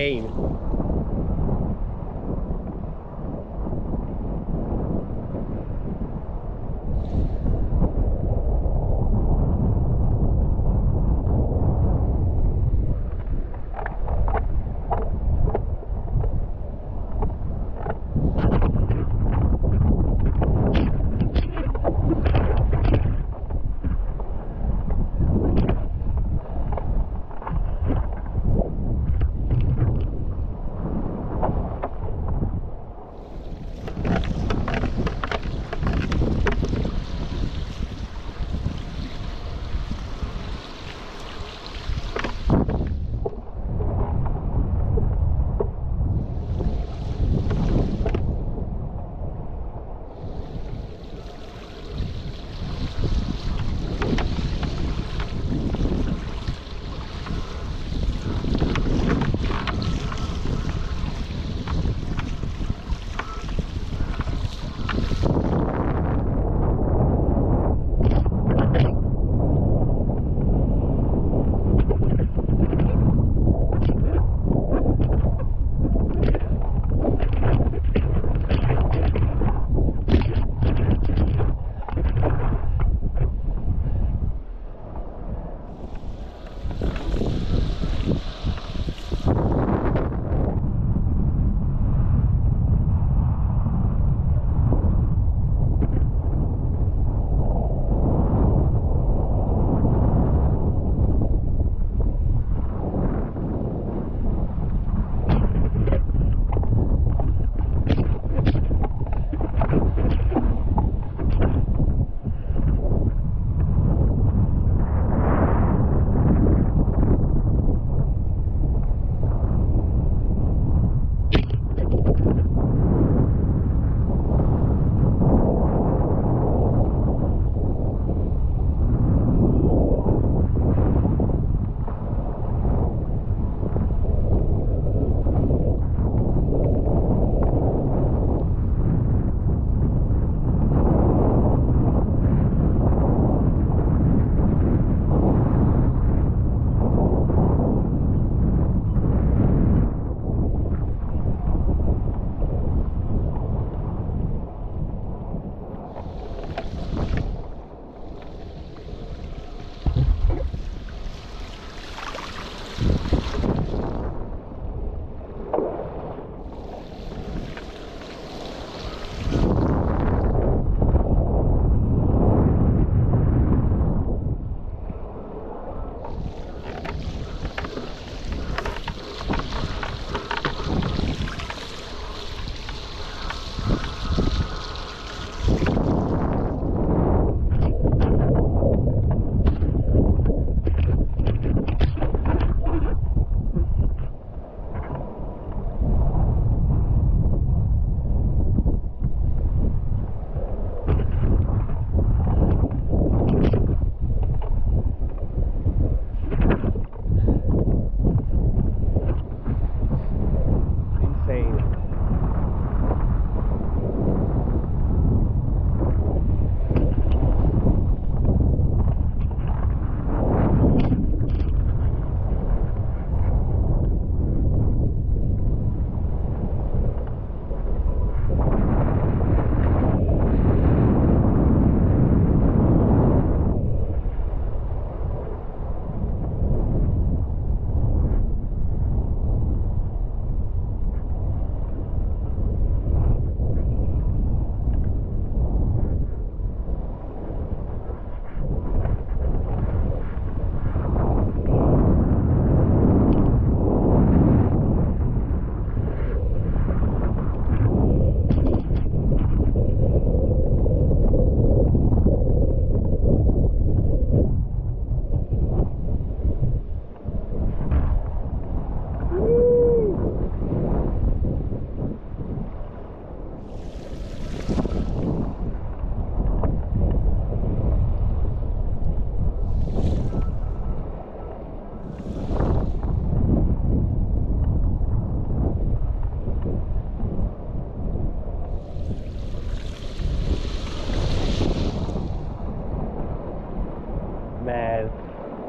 pain.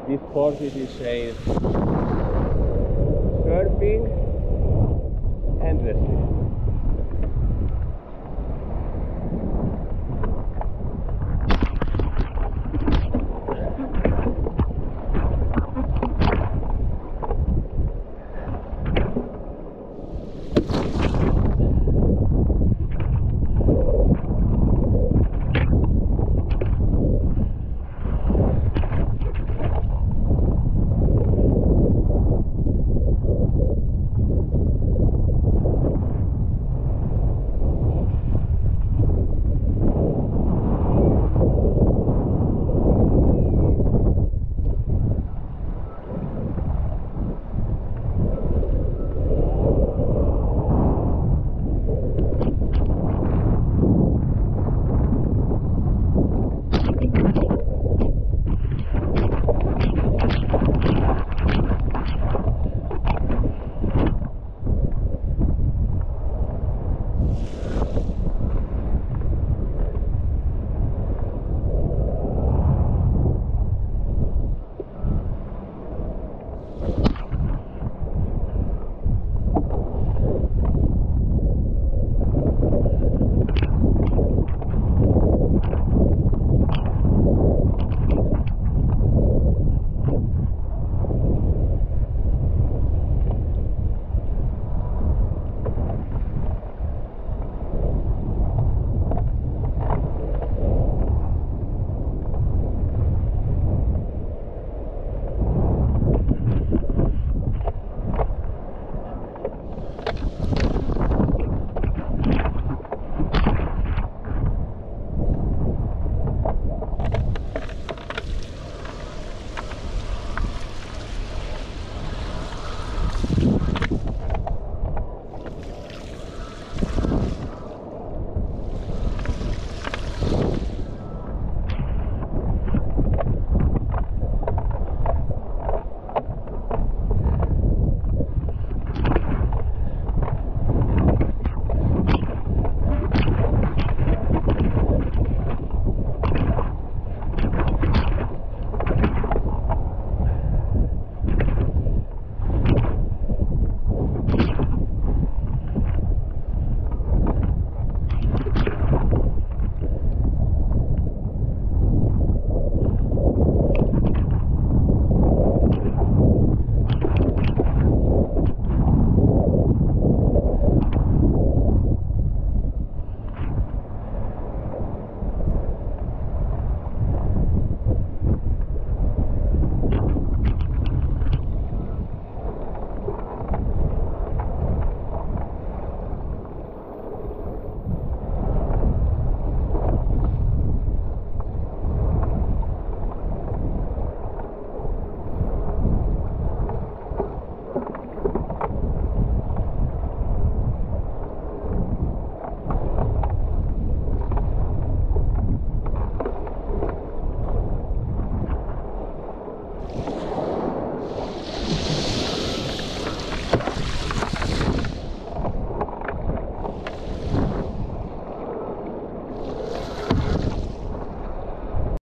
this course it is a surfing endlessly